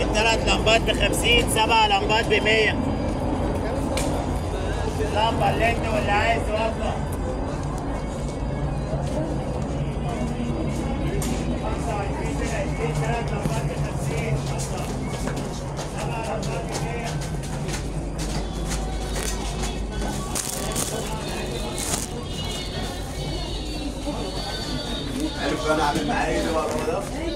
الثلاث لمبات ب 50 سبع لمبات ب 100 لمبة اللي انت واللي عايز يوفر 25 ب 20 ثلاث لمبات ب 50 سبع لمبات ب 100 عارف أنا عامل معاه إيه؟ ده؟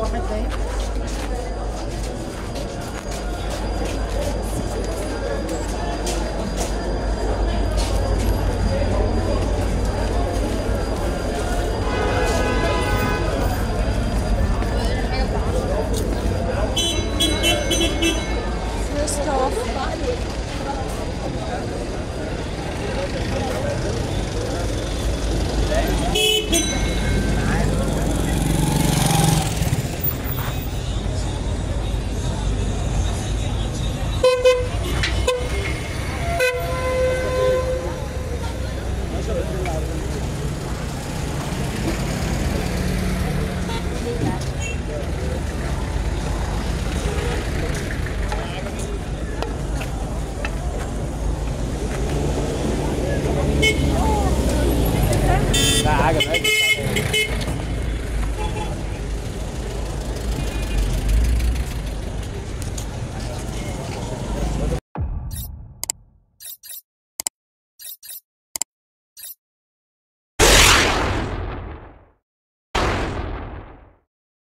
forma tem. Đã rồi đấy.